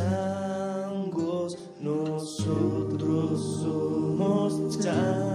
changos, nosotros somos changos.